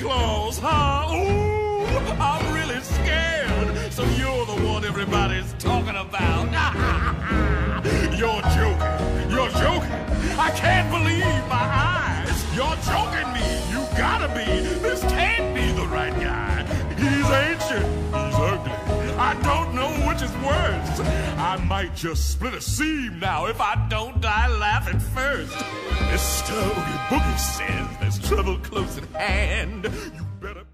Claws, huh? Ooh, I'm really scared. So you're the one everybody's talking about. you're joking. You're joking. I can't believe my eyes. You're joking me. You gotta be. This can't be the right guy. He's ancient. He's ugly. I don't know which is worse. I might just split a seam now if I don't die. Mr. Oogie oh, Boogie says there's trouble close at hand. You better